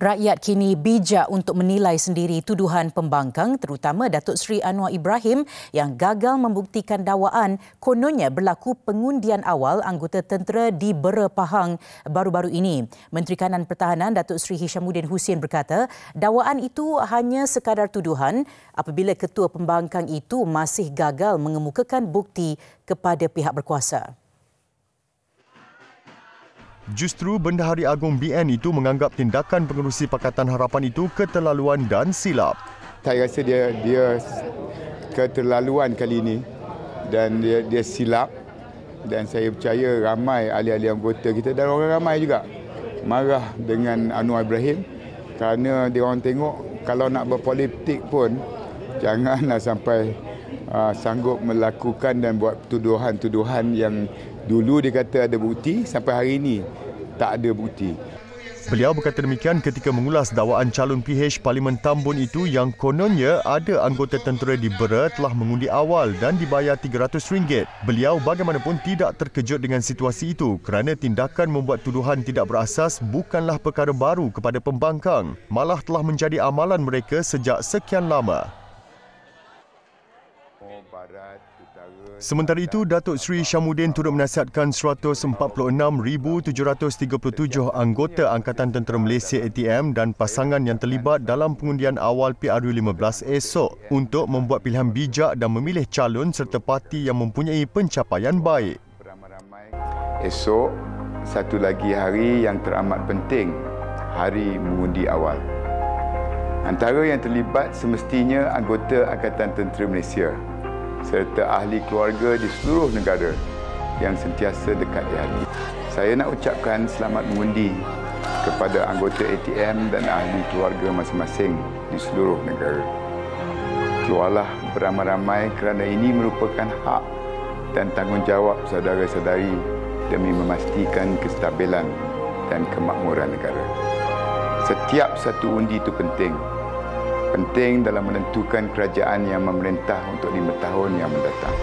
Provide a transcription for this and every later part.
Rakyat kini bijak untuk menilai sendiri tuduhan pembangkang terutama Datuk Seri Anwar Ibrahim yang gagal membuktikan dakwaan kononnya berlaku pengundian awal anggota tentera di Bera Pahang baru-baru ini. Menteri Kanan Pertahanan Datuk Seri Hishamuddin Hussein berkata dakwaan itu hanya sekadar tuduhan apabila ketua pembangkang itu masih gagal mengemukakan bukti kepada pihak berkuasa. Justru Bendahari Agung BN itu menganggap tindakan pengerusi Pakatan Harapan itu keterlaluan dan silap. Saya rasa dia dia keterlaluan kali ini dan dia, dia silap dan saya percaya ramai ahli-ahli anggota kita dan orang ramai juga marah dengan Anwar Ibrahim kerana dia orang tengok kalau nak berpolitik pun janganlah sampai uh, sanggup melakukan dan buat tuduhan-tuduhan yang dulu dia kata ada bukti sampai hari ini tak ada bukti. Beliau berkata demikian ketika mengulas dakwaan calon PH Parlimen Tambun itu yang kononnya ada anggota tentera di Bera telah mengundi awal dan dibayar RM300. Beliau bagaimanapun tidak terkejut dengan situasi itu kerana tindakan membuat tuduhan tidak berasas bukanlah perkara baru kepada pembangkang, malah telah menjadi amalan mereka sejak sekian lama. Sementara itu, Datuk Seri Syamuddin turut menasihatkan 146,737 anggota Angkatan Tentera Malaysia ATM dan pasangan yang terlibat dalam pengundian awal PRU15 esok untuk membuat pilihan bijak dan memilih calon serta parti yang mempunyai pencapaian baik. Esok, satu lagi hari yang teramat penting, hari mengundi awal. Antara yang terlibat semestinya anggota Angkatan Tentera Malaysia serta ahli keluarga di seluruh negara yang sentiasa dekat di hati. Saya nak ucapkan selamat mengundi kepada anggota ATM dan ahli keluarga masing-masing di seluruh negara. Keluarlah beramai-ramai kerana ini merupakan hak dan tanggungjawab saudara-saudari demi memastikan kestabilan dan kemakmuran negara. Setiap satu undi itu penting penting dalam menentukan kerajaan yang memerintah untuk lima tahun yang mendatang.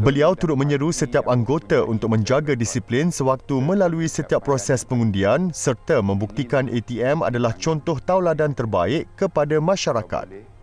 Beliau turut menyeru setiap anggota untuk menjaga disiplin sewaktu melalui setiap proses pengundian serta membuktikan ATM adalah contoh tauladan terbaik kepada masyarakat.